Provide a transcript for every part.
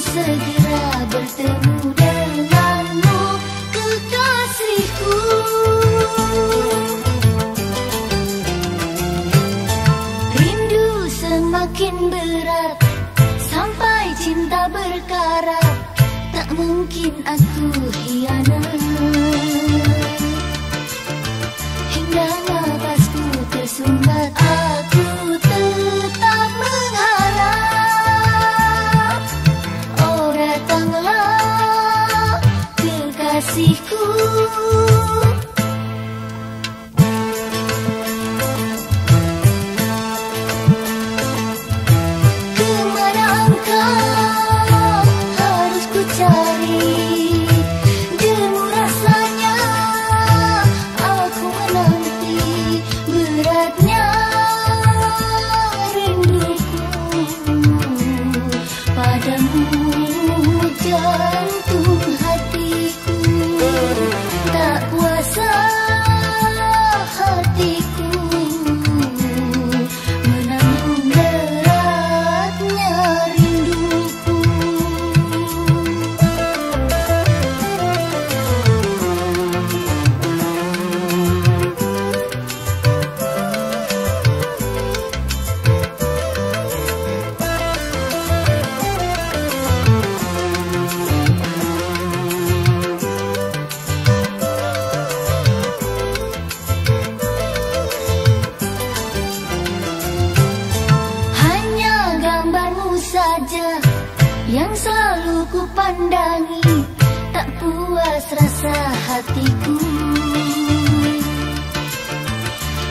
segera bertemu denganmu kekasihku. Rindu semakin berat sampai cinta berkarat. Tak mungkin asli rasa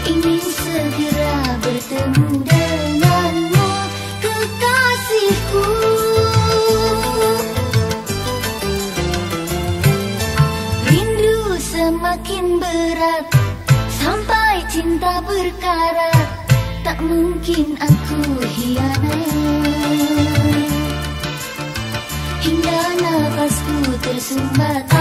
Ingin segera bertemu denganmu kekasihku. Rindu semakin berat Sampai cinta berkarat. Tak mungkin aku hianat. Hingga nafasku tersumbat.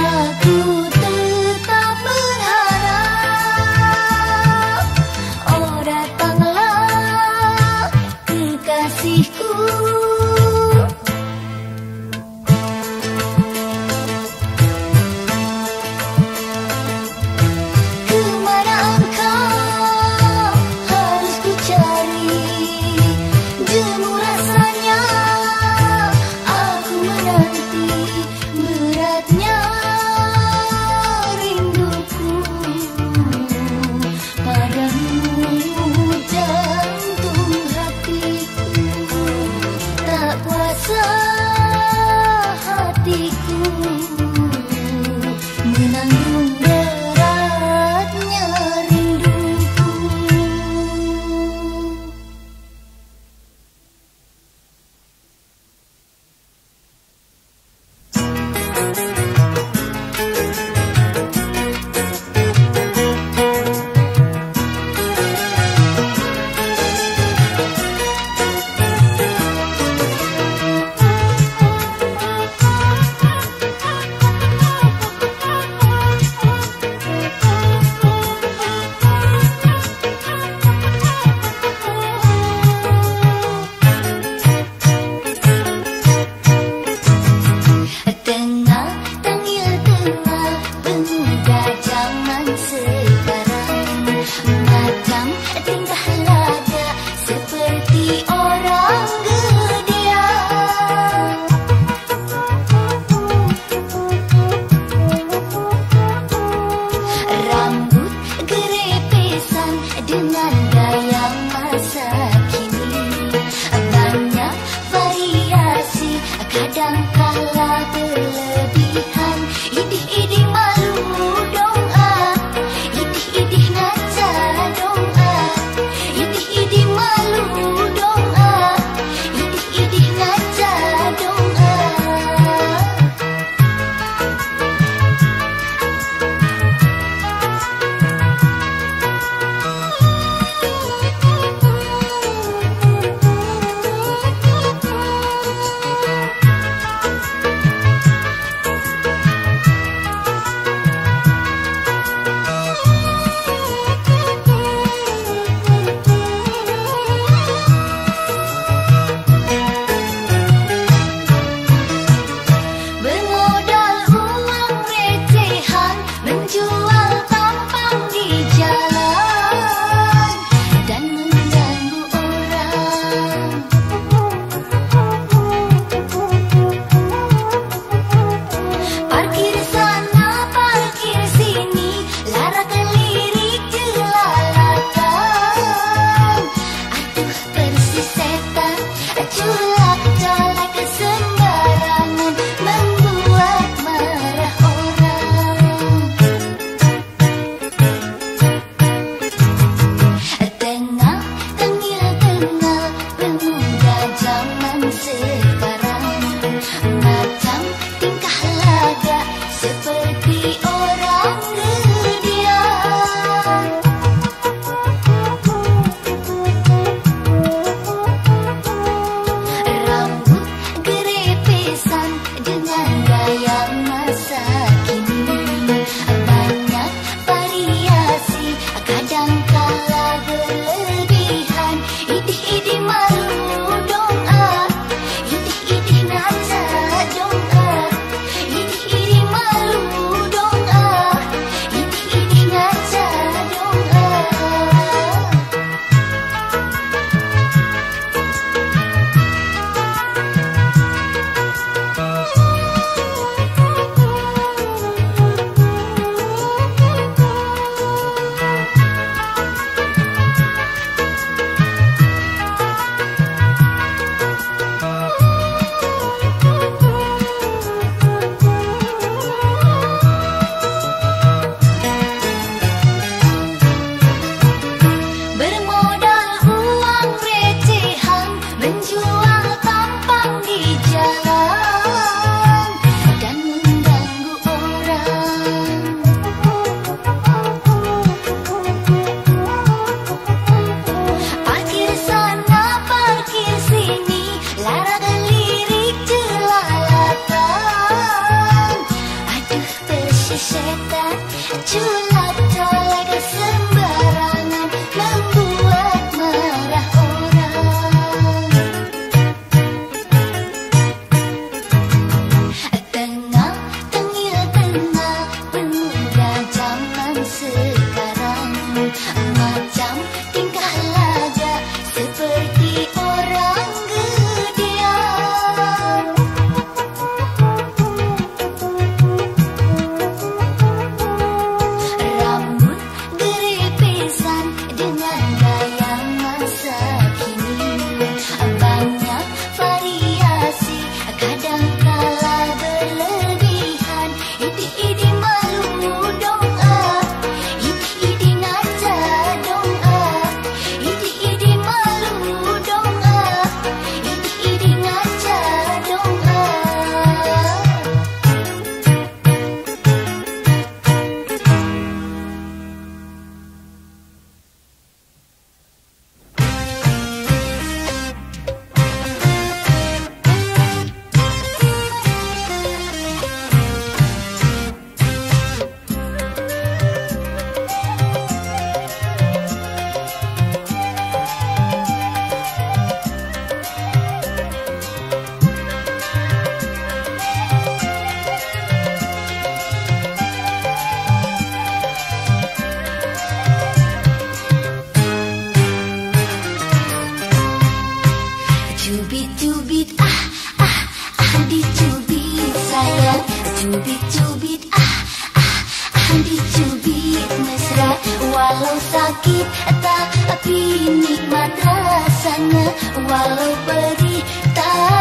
Ambil cubit ah ah, ah. Ambil cubit mesra. Walau sakit tapi nikmat rasanya. Walau perih tak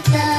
Itu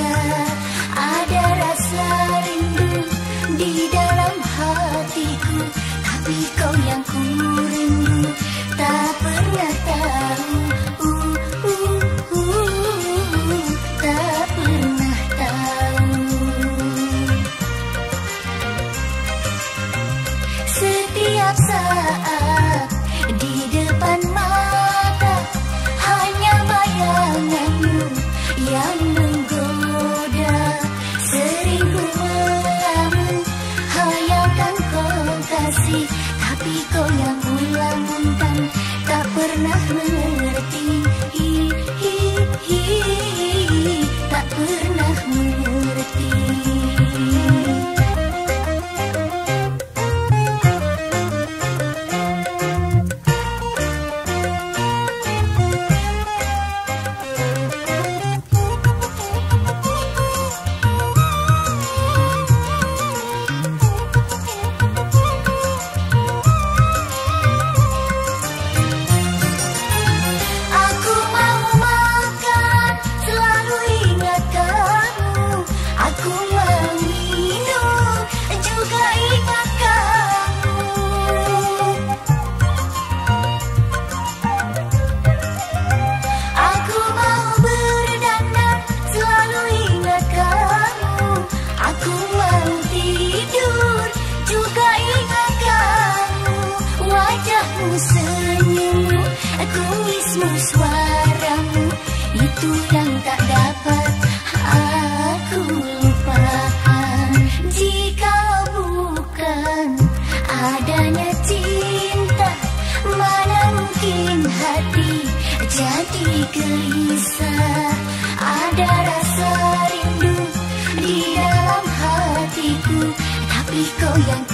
gelisah Sikapmu, senyummu, kumismu, suaramu. Itu yang tak dapat aku lupakan. Jika bukan adanya cinta Mana mungkin hati jadi gelisah? Ada rasa rindu di dalam hatiku Tapi kau yang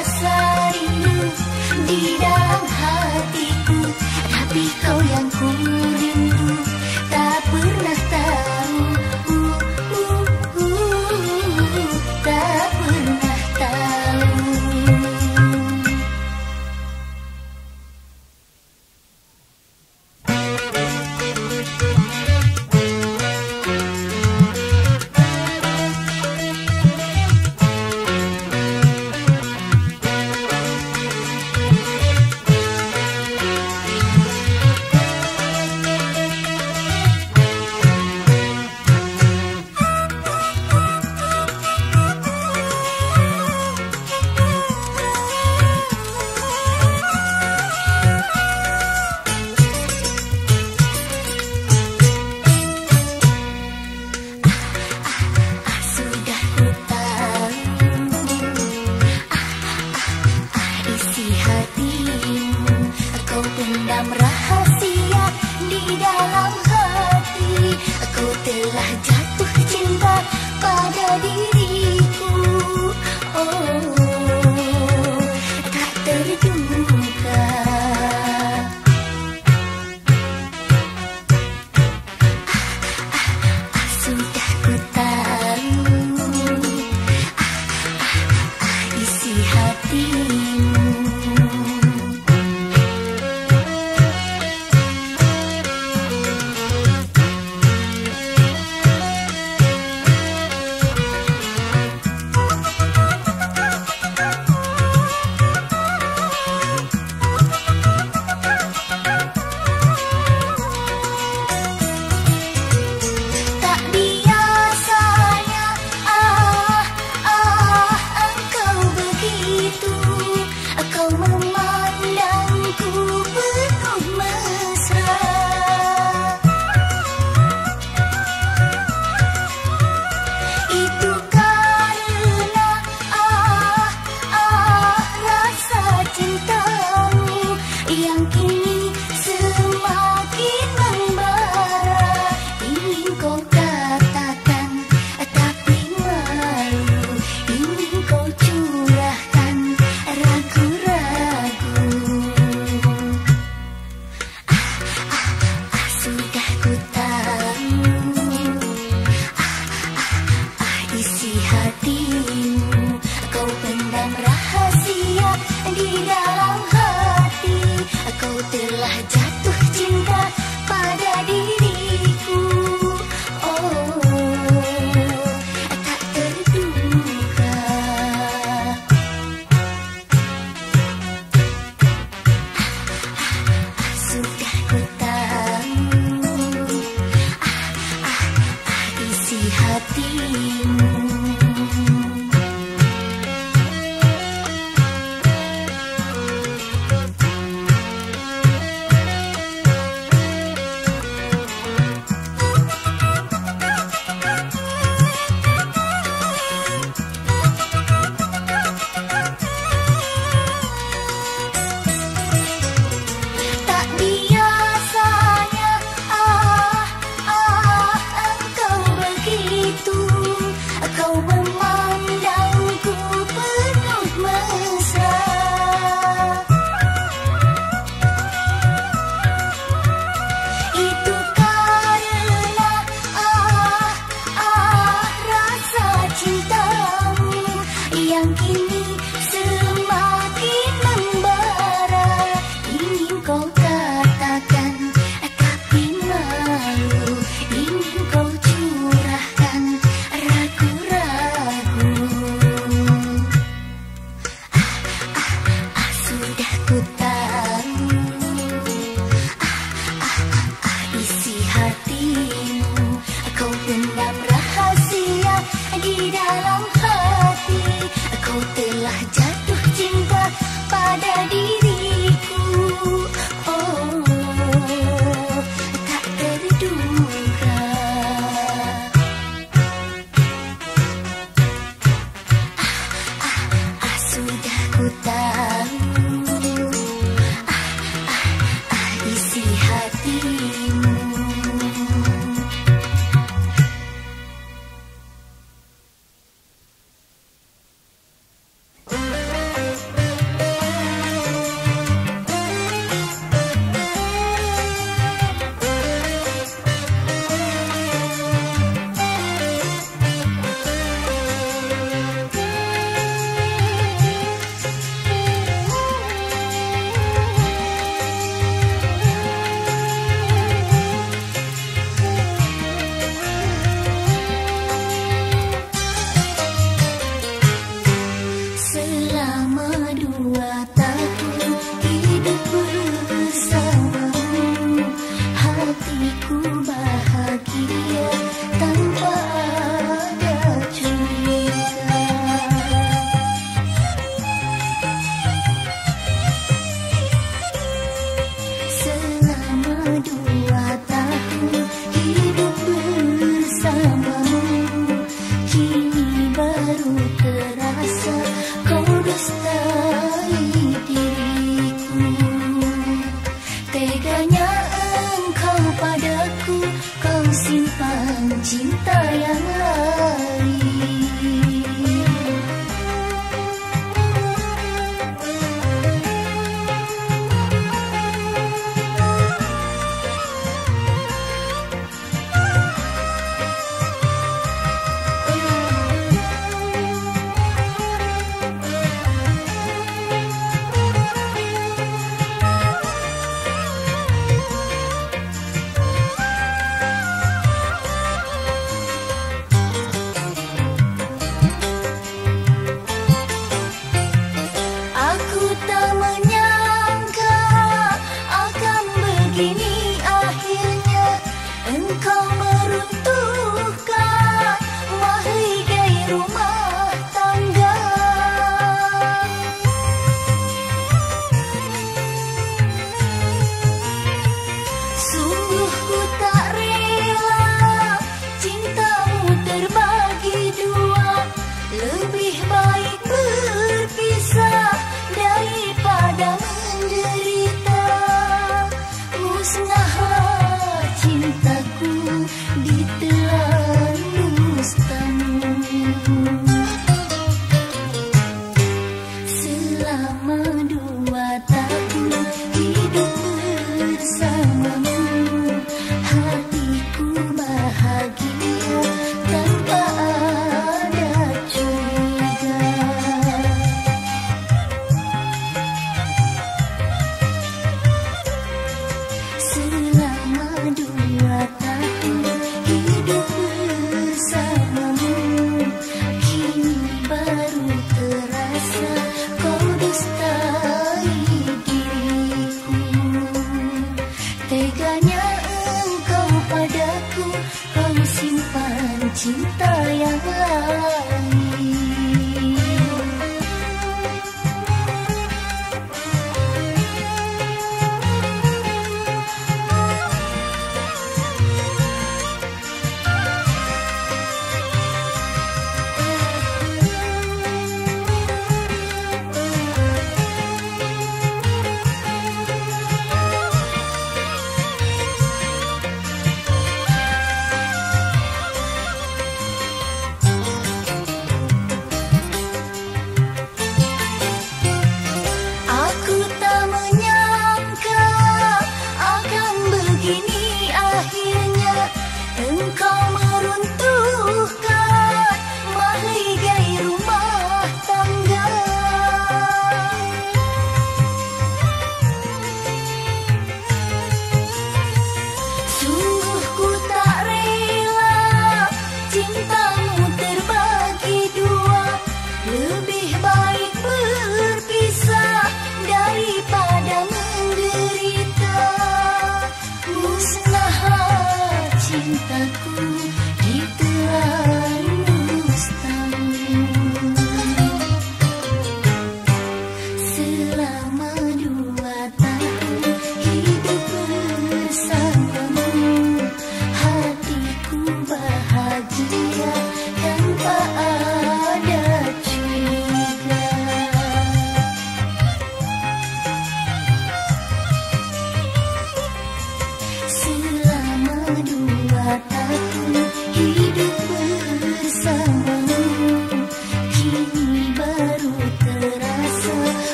rasa rindu di dalam hatiku, tapi kau yang ku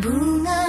不能